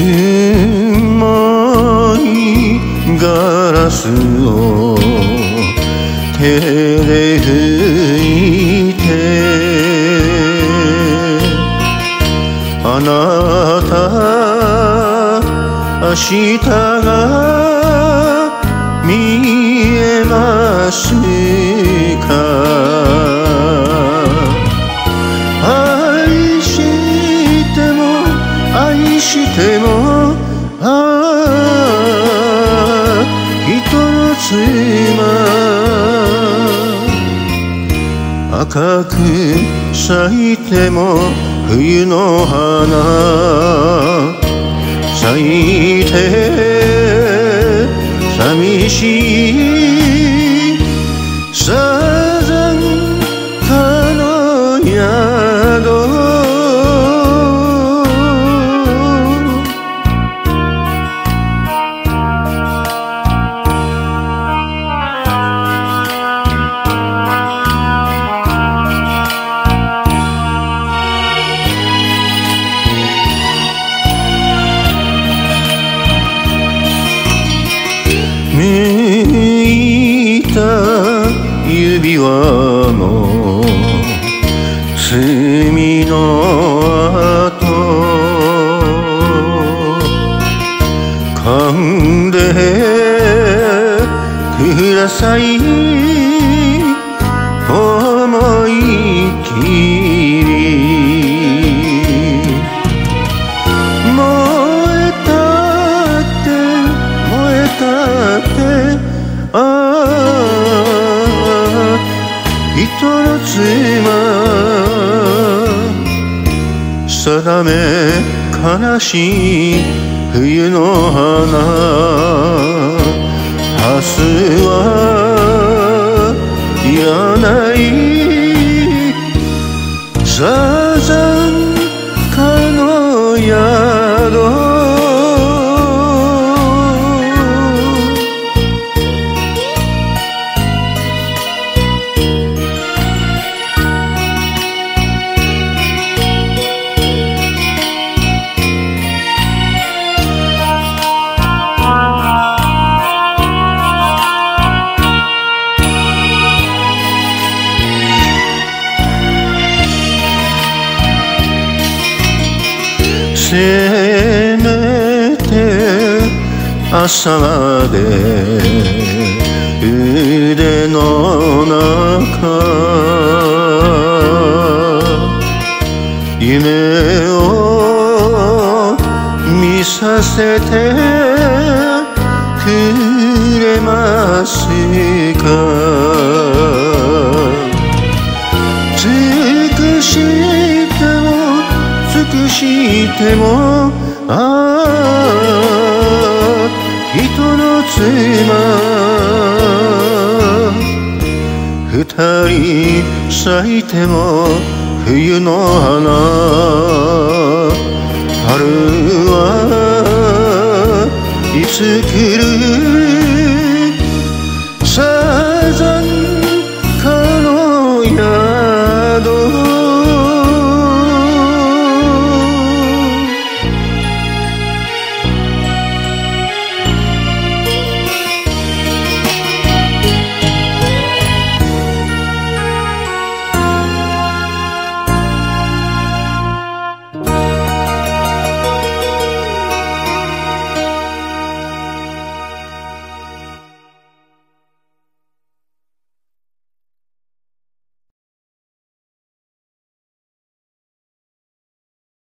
狭いガラスを手で拭いてあなた明日が見えます島赤く咲いても冬の花。咲いて寂しい際の罪の後噛んでください。思い人の妻。定め悲しい冬の花。明日はいらない。サザンカの宿。せめて朝まで腕の中夢を見させてくれますか？てもああ人の妻。二人咲いても冬の花。春はいつ来る？